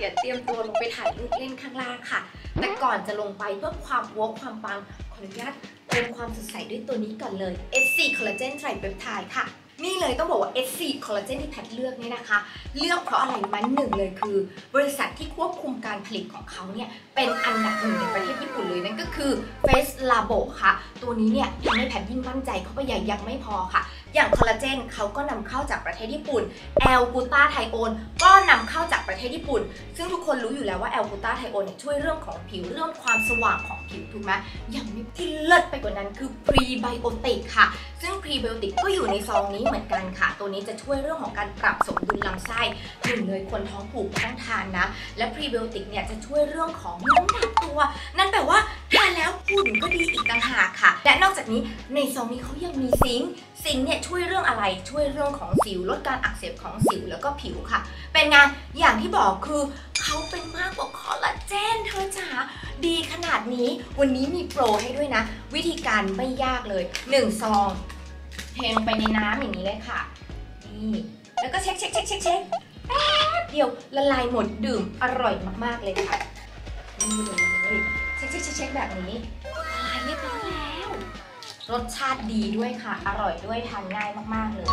เดี๋ยวเตรียมตัวลงไปถ่ายรูปเล่นข้างล่างค่ะ แต่ก่อนจะลงไปเพื่อความวกความปัง ขออนุญาตเติมความสดใสด้วยตัวนี้ก่อนเลย SC Collagen Tripeptide ค่ะ นี่เลยต้องบอกว่า SC Collagen ที่แพทเลือกเนี่ยนะคะ เลือกเพราะอะไรมันหนึ่งเลยคือ บริษัทที่ควบคุมการผลิตของเขาเนี่ยเป็นอันดับหนึ่งในประเทศญี่ปุ่นเลยนั่นก็ คือ Face Labo ค่ะ ตัวนี้เนี่ยทำให้แพทยิ่งมั่นใจเข้าไปใหญ่ยังไม่พอค่ะ อย่างคอลลาเจนเขาก็นำเข้าจากประเทศญี่ปุ่นL-glutathione ก็นำเข้าจากประเทศญี่ปุ่น ซึ่งทุกคนรู้อยู่แล้วว่า L-glutathione เนี่ยช่วยเรื่องของผิวเรื่องความสว่างของผิวถูกไหมอย่างที่เลิศไปกว่านั้นคือพรีไบโอติกค่ะ ซึ่งพรีไบโอติกก็อยู่ในซองนี้เหมือนกันค่ะ ตัวนี้จะช่วยเรื่องของการปรับสมดุลลำไส้หนึ่งเลยคนท้องผูกต้องทานนะ และพรีไบโอติกเนี่ยจะช่วยเรื่องของน้ำหนักตัว นั่นแปลว่า ทานแล้วหุ่นก็ดีอีกต่างหากค่ะ และนอกจากนี้ในซองนี้เขายังมี zinc zinc เนี่ยช่วยเรื่องอะไรช่วยเรื่องของสิว ลดการอักเสบของสิวแล้วก็ผิวค่ะ เป็นงานอย่างที่บอกคือเขาเป็นมากกว่าคอลลาเจนเธอจ๋าดีขนาดนี้วันนี้มีโปรให้ด้วยนะ วิธีการไม่ยากเลย1ซองเทลงไปในน้ำอย่างนี้เลยค่ะนี่แล้วก็ shake shake shake shake shake แป๊บเดียวละลายหมดดื่มอร่อยมากๆเลยค่ะนี่เลย เช็คเช็คเช็คเช็คแบบนี้ละลายเรียบร้อยแล้ว รสชาติดีด้วยค่ะ อร่อยด้วยทานง่ายมาก ๆ เลย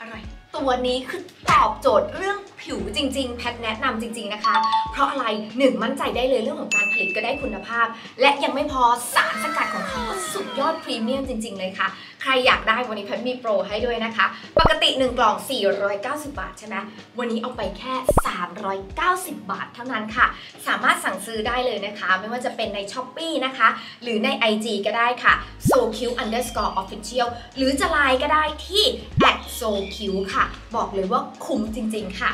อร่อย ตัวนี้คือตอบโจทย์เรื่อง ผิวจริง ๆ แพทแนะนำจริง ๆนะคะ เพราะอะไรหนึ่งมั่นใจได้เลยเรื่องของการผลิตก็ได้คุณภาพ และยังไม่พอสารสกัดของเขาสุดยอดพรีเมียมจริง ๆ เลยค่ะ ใครอยากได้วันนี้แพทมีโปรให้ด้วยนะคะ ปกติ 1 กล่อง 490 บาทใช่ไหมวันนี้เอาไปแค่ 390 บาทเท่านั้นค่ะ สามารถสั่งซื้อได้เลยนะคะ ไม่ว่าจะเป็นใน s h อ p e e นะคะ หรือใน IG ก็ได้ค่ะ so q underscore official หรือจะไลน์ก็ได้ที่ at so q ค่ะ บอกเลยว่าคุ้มจริง ๆ ค่ะ